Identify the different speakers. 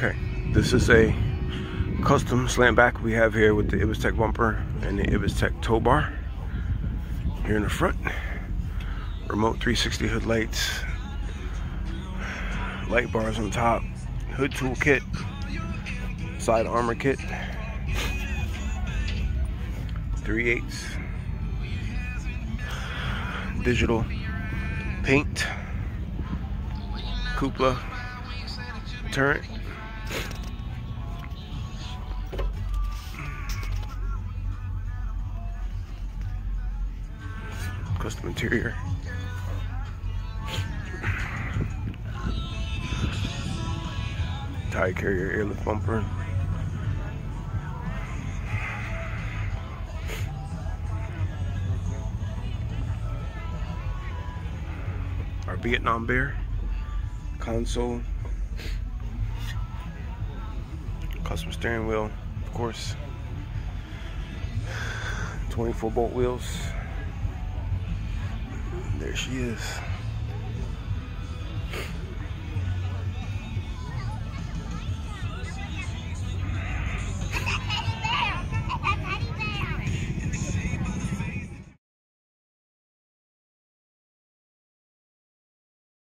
Speaker 1: Okay, this is a custom slant back we have here with the Ibis Tek bumper and the Ibis Tek tow bar. Here in the front, remote 360 hood lights, light bars on top, hood tool kit, side armor kit, 3 eighths, digital paint, cupola, turret, custom interior. Tire carrier airlift bumper. Our Vietnam Bear console, custom steering wheel, of course. 24 bolt wheels. There she is.